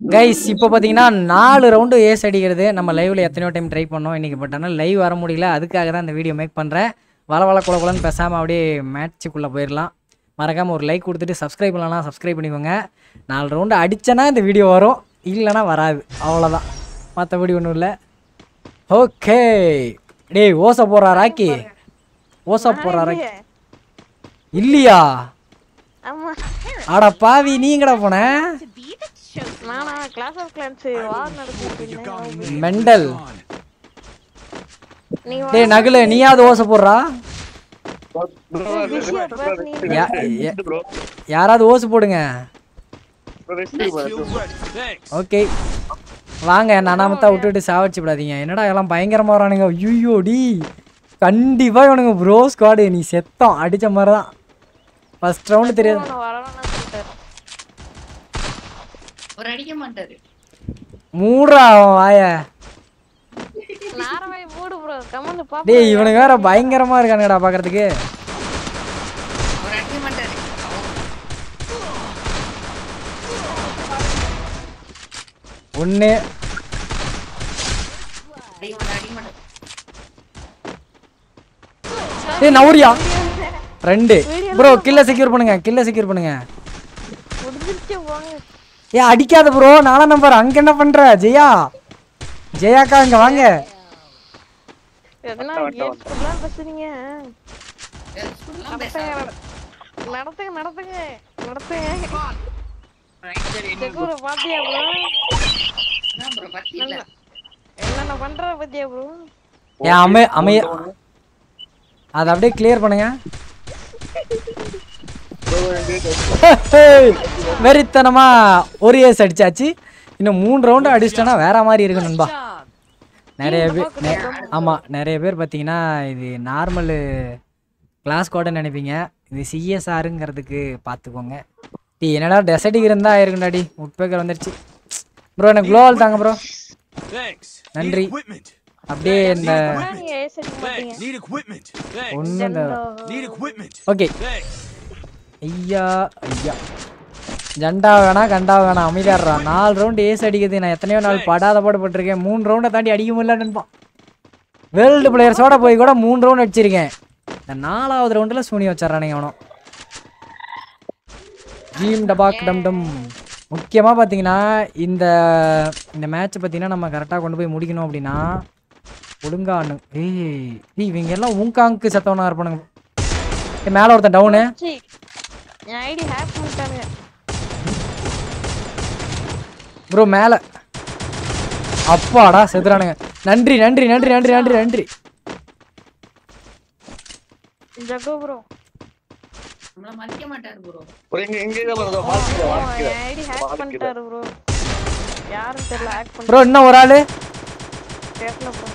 Guys இப்போ பார்த்தீங்கன்னா நாலு ரவுண்டு ஏஸ் அடிக்கிறது. நம்ம லைவ்ல எத்தனையோ டைம் ட்ரை பண்ணோம். இன்னைக்கு பட் ஆனால் லைவ் வர முடியல. அதுக்காக தான் இந்த வீடியோ மேக் பண்ணுறேன் வள வள குல குலன்னு பேசாமல் அப்படியே மேட்ச்சுக்குள்ளே போயிடலாம் மறக்காமல் ஒரு லைக் கொடுத்துட்டு சப்ஸ்கிரைப் பண்ணலாம் சப்ஸ்கிரைப் பண்ணிக்கோங்க. நாலு ரவுண்டு அடிச்சேன்னா இந்த வீடியோ வரும். இல்லைன்னா வராது. அவ்வளோதான் மற்றபடி ஒன்றும் இல்லை. ஓகே டேய் ஓசை போடுறா ராக்கி. ஓசை போடுறா ராக்கி. இல்லையா. ஆடா பாவி நீங்கடா போன? கிளாஸ் ஆஃப் கிளான்ஸ் வார் நடத்திட்டு மெண்டல். டேய் நகுல நீயாவது ஓசை போடுறா? யாராவது ஓசு போடுங்க. ஓகே. வாங்க நனாமத்தா விட்டுட்டு சாவடிச்சு விடாதீங்க. என்னடா எல்லாம் பயங்கரமா வரானுங்க. ஐயோ டி. கண்டிப்பா இவனுங்க ப்ரோ ஸ்குவாடு நீ செத்தம். அடிச்ச மாதிரி தான் ஃபர்ஸ்ட் ரவுண்டு தெரியாது அவர் அடிக்க மாட்டாரு. மூடுறா அவன் வாய. நாரவே மூடு ப்ரோ கமெண்ட் பாப்பா. டேய் இவனுங்க வேற பயங்கரமா இருக்கானுங்கடா பாக்குறதுக்கு. அவர் அடிக்க மாட்டாரு. ஒன்று அடிக்க மாட்டாரு அடிக்க மாட்டாரு. டேய் நவுரியா. ரெண்டு. ப்ரோ கில்ல செக்யூர் பண்ணுங்க. கில்ல செக்யூர் பண்ணுங்க. ஏ அடிக்காத ப்ரோ நாலாம் நம்பர் அங்க என்ன பண்ற? ஜெயா. ஜெயாக்கா இங்க வாங்க. நடத்துங்க நடத்துங்க. நடத்துங்க என்னென்ன பண்ற பாத்தியா ப்ரோ ஏன் அமை அமைய அதை அப்படியே கிளியர் பண்ணுங்க. வெறித்தனமா ஒரு ஏஸ் அடிச்சாச்சு இன்னும் மூணு ரவுண்டு அடிச்சிட்டோன்னா வேற மாதிரி இருக்கு நண்பா நிறைய பேர் நெ- ஆமா நிறைய பேர் பார்த்தீங்கன்னா இது நார்மலு கிளாஸ் கோடன்னு நினைப்பீங்க இது சிஎஸ்ஆருங்கிறதுக்கு பார்த்துக்கோங்க டீ என்னடா டெசர்டிக் இருந்தால் ஆயிருக்குண்டாடி உட்பேக்கர் வந்துருச்சு ப்ரோ எனக்கு குளோவால் தாங்க ப்ரோ Thanks. நன்றி. அப்படியே இந்த. ஒன்று. ஓகே. ஐயா ஐயா. ஜண்டா வேணா கண்டா வேணாம் அமைதியாடுறா. நாலு ரவுண்டு ஏஸ் அடிக்குது. நான் எத்தனையோ நாள் படாத பாடுபட்டிருக்கேன் மூணு ரவுண்டை தாண்டி அடிக்க முடியலன்னு வேர்ல்டு பிளேயர்ஸோட போய் கூட மூணு ரவுண்ட் அடிச்சிருக்கேன். இந்த நாலாவது ரவுண்டில் சூனி வச்சிட்றானுங்க அவனும் ஜீம் டபாக் டம் டம் முக்கியமாக பார்த்தீங்கன்னா இந்த இந்த மேட்ச் பார்த்தீங்கன்னா நம்ம கரெக்டாக கொண்டு போய் முடிக்கணும் அப்படின்னா ஒழுங்கானு ஏய் ஏய், இவங்க எல்லாம் ஊங்காங்க்கு செத்தவனா இருப்பானுங்க. மேலே ஒருத்தன் டவுனு என் ஐடி ஹேக் பண்ணிட்டாங்க ப்ரோ மேலே. அப்பாடா செத்துறானுங்க. நன்றி நன்றி நன்றி நன்றி நன்றி நன்றி. ஜகோ ப்ரோ நம்மள மதிக்க மாட்டாரு ப்ரோ இங்க இங்க என் ஐடி ஹேக் பண்ணிட்டாரு ப்ரோ யாரும் தெரியல ஹேக் ப்ரோ இன்னும் ஒரு ஆள்? தெரியல ப்ரோ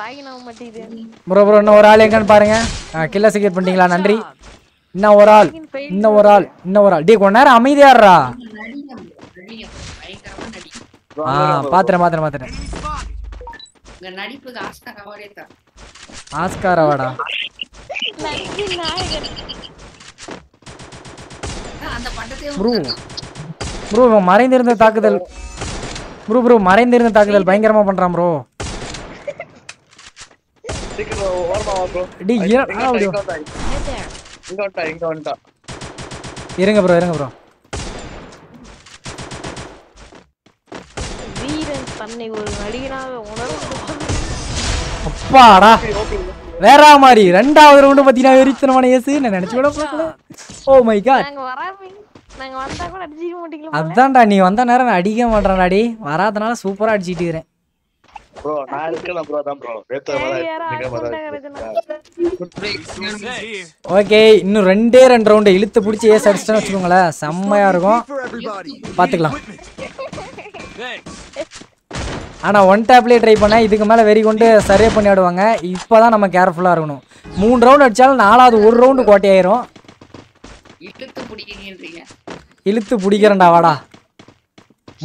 லாகின் ஆக மாட்டேங்குது. ப்ரோ ப்ரோ இன்னும் ஒரு ஆள் எங்கன்னு பாருங்க. கில்ல செக்யூர் பண்ணிட்டீங்களா? நன்றி. இன்னும் ஒரு ஆள் இன்னும் ஒரு ஆள் இன்னும் ஒரு ஆள் டே கொஞ்ச நேரம் அமைதியாடுறா. ஆ பாத்துறேன் பாத்துறேன் பாத்துறேன். ஆஸ்கர் அவார்டே தான் ஆஸ்கார் அவார்டா. நன்றி நாயகன் ஆனா, அந்த பட்டத்தையும் ப்ரோ ப்ரோ இவன் மறைந்திருந்த தாக்குதல். ப்ரோ ப்ரோ மறைந்திருந்த தாக்குதல் பயங்கரமா பண்றான் ப்ரோ. சீக்கிரம் ஓரமா வா ப்ரோ. டேய் ஏன் இங்க அப்படி வந்துட்டா இங்க வந்துட்டா இருங்க ப்ரோ இருங்க ப்ரோ வீரன் தன்னை ஒரு நடிகனாக உணரும் அப்பாடா. வேற மாதிரி ரெண்டாவது ரவுண்டு பார்த்தீங்கன்னா வெறித்தனமான ஏசு நான் நினைச்சு கூட பார்க்கல. ஓ மை காட் நாங்க வராம நாங்க வந்தா கூட அடிச்சிக்க மாட்டீங்களா அதான்டா நீ வந்த நேரம் நான் அடிக்க மாட்டேன்டாடி வராதனால சூப்பரா அடிச்சிட்டு இருக்கிறேன். ப்ரோ நான் இருக்கேன் ப்ரோ தான் ப்ரோ. ஓகே இன்னும் ரெண்டே ரெண்டு ரவுண்டு இழுத்து பிடிச்சி ஏசு அடிச்சிட்டேன்னு வச்சுக்கோங்களேன். செம்மையா இருக்கும். Thanks. ஆனா ஒன் டேப்லேயே ட்ரை பண்ணேன். இதுக்கு மேல வெறி கொண்டு சர்வே பண்ணி ஆடுவாங்க. இப்போதான் நம்ம கேர்ஃபுல்லா இருக்கணும். மூணு ரவுண்ட் அடிச்சாலும் நாலாவது ஒரு ரவுண்டு கோட்டையாயிரும் இழுத்து இழுத்து பிடிக்கிறேன்டா வாடா.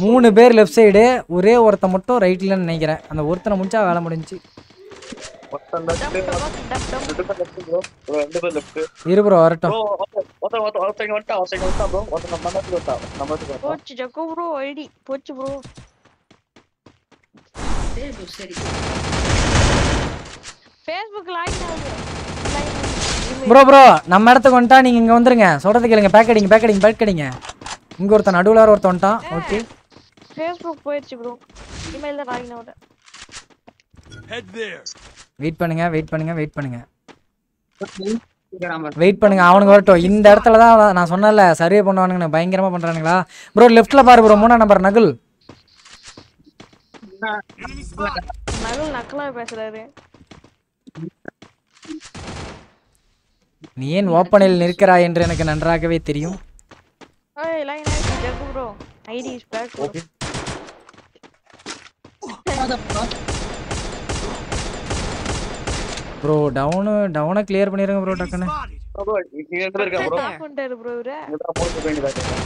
மூணு பேர் லெஃப்ட் சைடு ஒரே ஒருத்தன் மட்டும் ரைட்லன்னு நினைக்கிறேன். அந்த ஒருத்தனை முடிச்சா வேலை left. இரு ப்ரோ வரட்டும். போச்சு ஜக்கு ப்ரோ ஐடி. போச்சு ப்ரோ ப்ரோ ப்ரோ நம்ம இடத்துக்கு வந்துட்டா நீங்கள் இங்கே வந்துருங்க. சொல்கிறது கேளுங்க. பேக் அடிங்க பேக் அடிங்க பேக் அடிங்க. இங்கே ஒருத்தன் நடுவில் ஒருத்தன் வந்துட்டான். ஓகே ஃபேஸ்புக் போயிடுச்சு ப்ரோ இமெயில் தான் லாகின் ஆகுது Head there. வெயிட் பண்ணுங்க வெயிட் பண்ணுங்க வெயிட் பண்ணுங்க. வெயிட் பண்ணுங்க அவனுங்க வரட்டும். இந்த இடத்துல தான் நான் சொன்னல சர்வே பண்ணுவானுங்க பயங்கரமாக பண்ணுறானுங்களா ப்ரோ லெஃப்ட்டில் பாரு ப்ரோ மூணாம் நம்பர் நகுல். நகுல் நக்கலா பேசுறாரு. நீ ஏன் ஓப்பனில் நிற்கிறாய் என்று எனக்கு நன்றாகவே தெரியும். ID is back bro down டவுனை clear பண்ணிடுங்க ப்ரோ bro, bro, இங்க பேர் இருக்காங்க bro. ஆஃப் பண்ணிட்டாரு ப்ரோ இவரு. இங்க பேர் வேண்டியதா இருக்கு.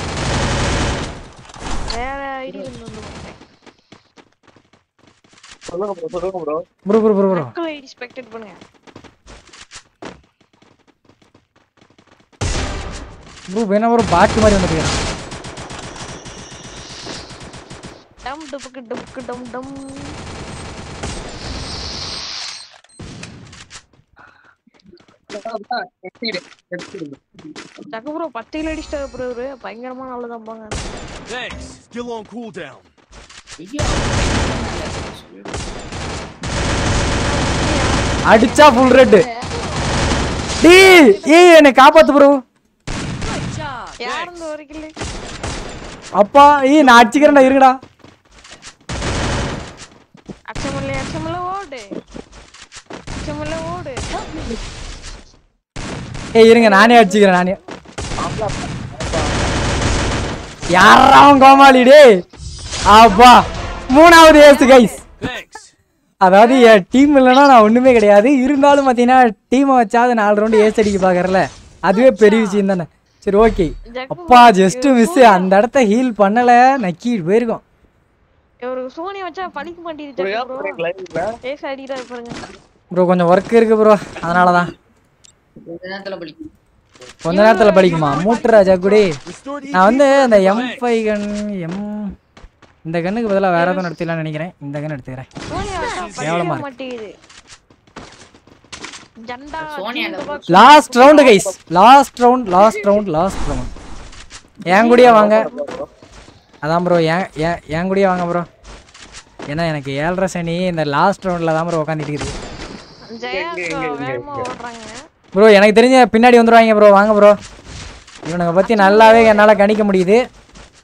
வேற ஐடி இருந்து வந்து சொல்லுங்க. Bro bro bro bro ID spectate பண்ணுங்க. ப்ரோ வேணா ஒரு பாட்டு மாதிரி டம் டுபுக்கு டுபுக்கு டம் டம் ஜக்கு ப்ரோ கிலோ அடிச்சிட்டாரு ப்ரோ இவரு பயங்கரமா நல்லதான் பாங்க. Thanks. Still on cooldown. ஐயோ அடிச்சா ஃபுல் ரெட் ஏய் என்னை காப்பாத்து ப்ரோ யார் இந்த ஒரு கில்லு அப்பா ஏய் நான் அடிச்சுக்கிறேன்டா இருங்கடா. ஏய் இருங்க நானே அடிச்சுக்கிறேன் நானே. யாரா அவன் கோமாளி டேய்? அப்பா மூணாவது ஏசு கைஸ் Thanks. அதாவது என் டீம் இல்லைன்னா நான் ஒன்றுமே கிடையாது. இருந்தாலும் பார்த்தீங்கன்னா டீமை வச்சாது நாலு ரவுண்டு ஏஸ் அடிக்க பார்க்கறல. அதுவே பெரிய விஷயம் தானே. சரி ஓகே அப்பா ஜஸ்ட் மிஸ் அந்த இடத்த ஹீல் பண்ணலை. நக்கிட்டு போயிருக்கோம். ப்ரோ கொஞ்சம் ஒர்க் இருக்கு ப்ரோ அதனால தான் கொஞ்ச நேரத்துல படிக்கும்? கொஞ்ச நேரத்தில் படிக்குமா மூட்டுராஜா குடி. நான் வந்து EPA. அந்த எம் ஃபைவ் கன் எம் இந்த கன்னுக்கு பதிலாக வேற எதுவும் எடுத்துக்கலாம்னு நினைக்கிறேன். இந்த கன் எடுத்துக்கிறேன். கேவலமா. Last round guys last round last round last round என் கூடயே வாங்க? அதான் ப்ரோ ஏன் ஏன் என் கூடயே வாங்க ப்ரோ ஏன்னா எனக்கு ஏழரை சனி இந்த லாஸ்ட் ரவுண்டில் தான் ப்ரோ உட்காந்துட்டு இருக்குது. ப்ரோ எனக்கு தெரிஞ்ச பின்னாடி வந்துருவாங்க ப்ரோ வாங்க ப்ரோ இவனுங்க பற்றி நல்லாவே என்னால் கணிக்க முடியுது.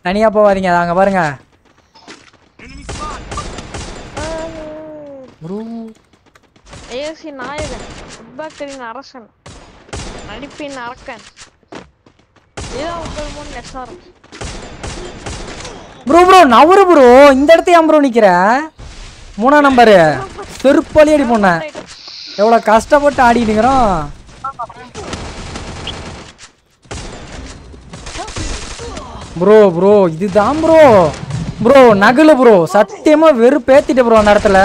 தனியாக போகாதீங்க அங்கே பாருங்க. ஏசி நாயகன் ஃபுட்பாக்கரின் அரசன் நடிப்பின் அரக்கன். இதான் உங்கள் முன் எஸ்ஆர்எம் ப்ரோ ப்ரோ நவரு ப்ரோ இந்த இடத்த ஏன் ப்ரோ நிற்கிற மூணாம் நம்பரு செருப்பாளி அடி போனேன் எவ்வளோ கஷ்டப்பட்டு ஆடிட்டுங்கிறோம் ப்ரோ ப்ரோ இதுதான் ப்ரோ ப்ரோ நகலு ப்ரோ சத்தியமா வெறுப்பேத்திட்டு ப்ரோ அந்த இடத்துல.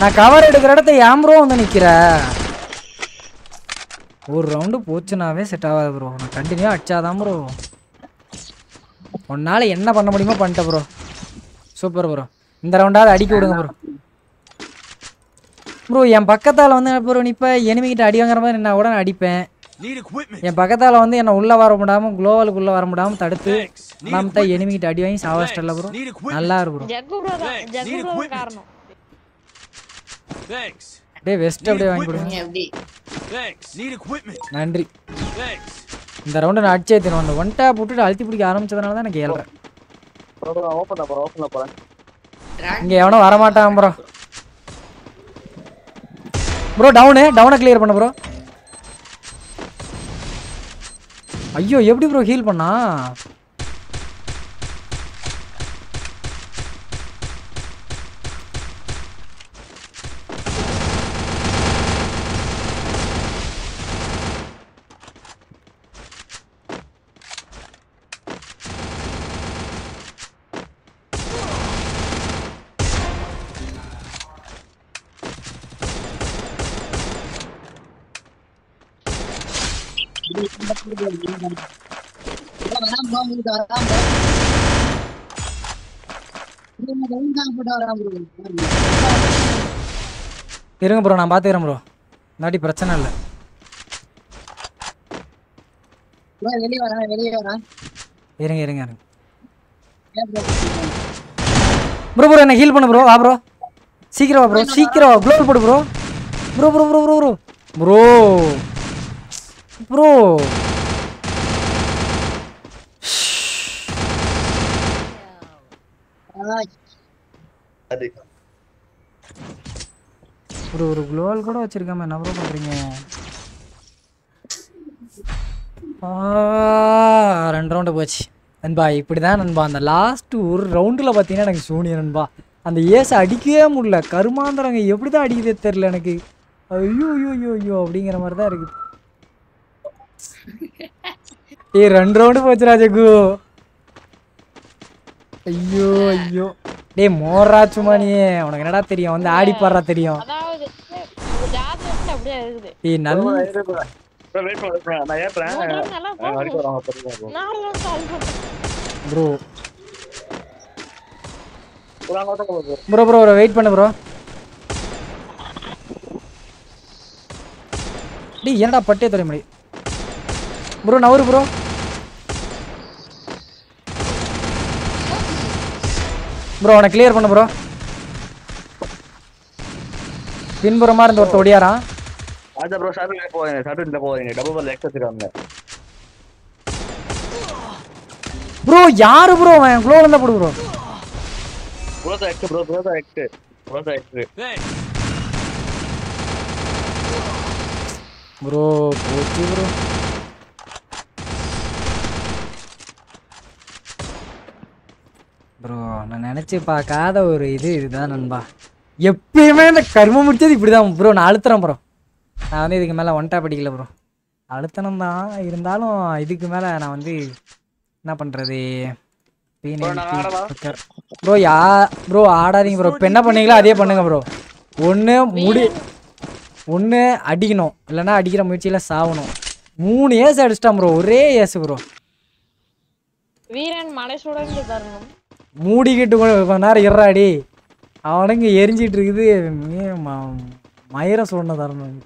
நான் கவர் எடுக்கிற இடத்த ஏன் ப்ரோ வந்து நிற்கிற ஒரு ரவுண்டு போச்சுனாவே செட் ஆகாது ப்ரோ நான் கண்டினியூ அடிச்சாதான் ப்ரோ உன்னால் என்ன பண்ண முடியுமோ பண்ணிட்டேன் ப்ரோ சூப்பர் ப்ரோ இந்த ரவுண்டாவது அடிக்க விடுங்க ப்ரோ ப்ரோ என் பக்கத்தால் வந்து ப்ரோ நிற்பேன் எனிமிக்கிட்ட அடி வாங்குற மாதிரி நான் கூட நான் அடிப்பேன். என் பக்கத்தால் வந்து என்னை உள்ளே வர முடியாமல் குளோவலுக்குள்ளே வர முடியாமல் தடுத்து Thanks. Need நாம் தான். எனிமிக்கிட்ட அடி வாங்கி சாவஸ்டல்ல ப்ரோ. நல்லா இரு ப்ரோ ஜக்கு ப்ரோ தான் Thanks. Jug Need bro equipment. காரணம் Thanks. அப்படியே வெஸ்ட் அப்படியே வாங்கி கொடுங்க. நன்றி. இந்த ரவுண்டு நான் அடிச்சே தருவேன் அந்த ஒன் டேப் விட்டுட்டு அழுத்தி பிடிக்க ஆரம்பிச்சதுனால தான் எனக்கு ஏழ்றேன் இங்கே எவனோ வரமாட்டான் ப்ரோ ப்ரோ டவுனு டவுனை கிளியர் பண்ணு ப்ரோ ஐயோ எப்படி ப்ரோ ஹீல் பண்ணா? இருங்க ப்ரோ நான் பார்த்துக்கிறேன் ப்ரோ இந்தாட்டி பிரச்சனை இல்லை. வெளிய வரேன் வெளிய வரேன் இருங்க இருங்க? ப்ரோ ப்ரோ என்ன ஹீல் பண்ணு ப்ரோ வா ப்ரோ சீக்கிரம் வா ப்ரோ சீக்கிரம் வா. க்ளோவல் போடு bro bro bro bro bro bro bro bro ஆ, அது ஒரு ஒரு குளோவல் கூட வச்சிருக்காம என்ன ப்ரோ பண்றீங்க? ரெண்டு ரவுண்டு போச்சு. நண்பா இப்படி தான் நண்பா அந்த லாஸ்ட் ஒரு ரவுண்டில் பார்த்தீங்கன்னா எனக்கு சூனியர் நண்பா. அந்த ஏசை அடிக்கவே முடியல. கருமாந்திரங்க எப்படி தான் அடிக்குதே தெரில எனக்கு. ஐயோ ஐயோ ஐயோ ஐயோ அப்படிங்கிற மாதிரி தான் இருக்குது ஏய் ரெண்டு ரவுண்டு போச்சு ராஜகு ஐயோ ஐயோ. டேய் மோரா சும்மா நீ உனக்கு என்னடா தெரியும்? வந்து ஆடி பாடுறா தெரியும். ஏய் நல்ல bro. Bro bro bro wait பண்ணு ப்ரோ டேய் என்னடா பட்டே தொலை முடி ப்ரோ நவரு ப்ரோ ப்ரோ அவனை கிளியர் பண்ணு ப்ரோ பின்புறமா இருந்து ஒருத்த ஒடியாரான் அதான் ப்ரோ ஷட்டில் போவாங்க ஷட்டில் போவாங்க டபுள் பால் எக்ஸஸ் இருக்காங்க ப்ரோ யாரு ப்ரோ அவன் க்ளோ வந்தா போடு ப்ரோ ப்ரோ தான் எக்ஸ் ப்ரோ ப்ரோ தான் எக்ஸ் ப்ரோ தான் எக்ஸ் ப்ரோ போச்சு ப்ரோ ப்ரோ நான் நினச்சி பார்க்காத ஒரு இது இதுதான் நண்பா. எப்பயுமே இந்த கர்மம் முடிச்சது இப்படி தான் ப்ரோ நான் அழுத்துறேன் ப்ரோ. நான் வந்து இதுக்கு மேலே ஒன்ட்டா படிக்கல ப்ரோ. அழுத்தணும் தான். இருந்தாலும் இதுக்கு மேலே நான் வந்து என்ன பண்ணுறது? ப்ரோ யா ப்ரோ ஆடாதீங்க ப்ரோ. இப்போ என்ன பண்ணீங்களோ அதே பண்ணுங்க ப்ரோ. ஒன்று முடி ஒன்று அடிக்கணும். இல்லைன்னா அடிக்கிற முயற்சியில் சாவணும். மூணு ஏஸ் அடிச்சிட்டான் ப்ரோ. ஒரே ஏஸ் ப்ரோ. வீரன் மலை சுடர்ந்து தரணும் மூடிக்கிட்டு கூட கொஞ்ச நேரம் இறாடி அவனுங்க எரிஞ்சிட்டு இருக்குது மயிர சொன்ன தரணும்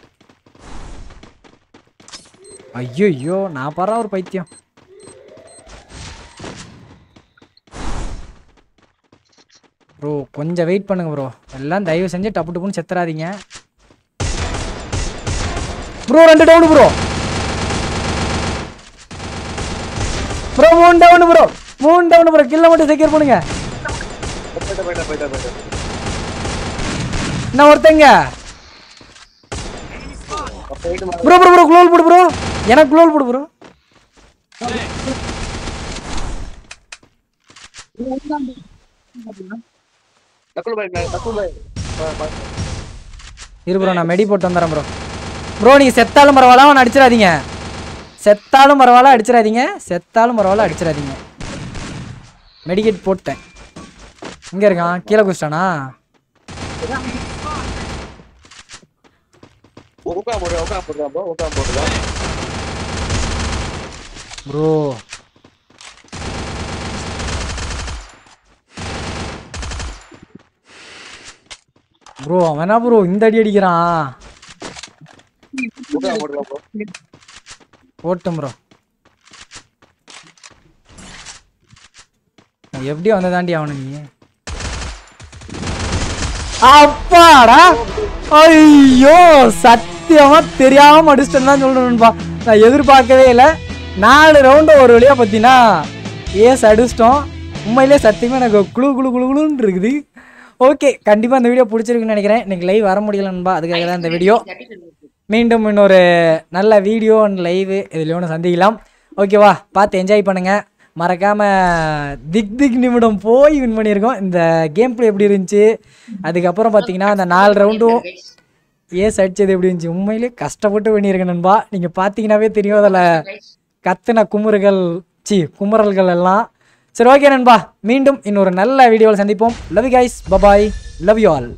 ஐயோ ஐயோ நான் பாரா ஒரு பைத்தியம். ப்ரோ கொஞ்சம் வெயிட் பண்ணுங்க ப்ரோ. எல்லாம் தயவு செஞ்சு டப்பு டப்புன்னு செத்துறாதீங்க. ப்ரோ ரெண்டு டவுன் ப்ரோ. ப்ரோ மூணு டவுன் ப்ரோ. மூணு டவுன் ப்ரோ கில்ல மட்டும் செக்யூர் பண்ணுங்க. என்ன ஒருத்தங்க. ப்ரோ ப்ரோ ப்ரோ குளோல் போடு ப்ரோ எனக்கு குளோல் போடு ப்ரோ. இரு ப்ரோ நான் மெடி போட்டு வந்துடுறேன் ப்ரோ ப்ரோ நீங்கள் செத்தாலும் பரவாயில்ல அவனை அடிச்சிடாதீங்க. செத்தாலும் பரவாயில்ல அடிச்சிடாதீங்க. செத்தாலும் பரவாயில்ல அடிச்சிடாதீங்க. மெடிக்கெட் போட்டேன். இங்கே இருக்கான். கீழே குச்சிட்டானா. ப்ரோ. ப்ரோ அவன் என்ன ப்ரோ? இந்த அடி அடிக்கிறான். போட்டும் ப்ரோ. எப்படி வந்ததாண்டி ஆகணும் நீ. அப்பாடா! ஐயோ சத்தியமா தெரியாம அடிச்சிட்டேன்னு தான் சொல்றேன்பா நான் எதிர்பார்க்கவே இல்லை. நாலு ரவுண்டு ஒரு வழியா பார்த்தீங்கன்னா ஏஸ் அடிச்சிட்டோம். உண்மையிலே சத்தியமா எனக்கு குளு குளு குளு குளுன்னு இருக்குது. ஓகே கண்டிப்பாக இந்த வீடியோ பிடிச்சிருக்குன்னு நினைக்கிறேன். இன்னைக்கு லைவ் வர முடியலன்பா அதுக்காக தான் இந்த வீடியோ. மீண்டும் இன்னொரு நல்ல வீடியோ அண்ட் லைவ் இதில் ஒன்று சந்திக்கலாம். ஓகேவா? பார்த்து என்ஜாய் பண்ணுங்க. மறக்காமல் திக் திக் நிமிடம் போய் வின் பண்ணியிருக்கோம். இந்த கேம் பிளே எப்படி இருந்துச்சு? அதுக்கப்புறம் பார்த்தீங்கன்னா அந்த நாலு ரவுண்டும் ஏஸ் அடிச்சது எப்படி இருந்துச்சு? உண்மையிலே கஷ்டப்பட்டு பண்ணியிருக்கேன் நண்பா. நீங்கள் பார்த்தீங்கன்னாவே தெரியும் அதில் கத்துன குமுறுகள் சி குமுறல்கள் எல்லாம். சரி ஓகே நண்பா. மீண்டும் இன்னொரு நல்ல வீடியோவில் சந்திப்போம். Love guys bye bye love you all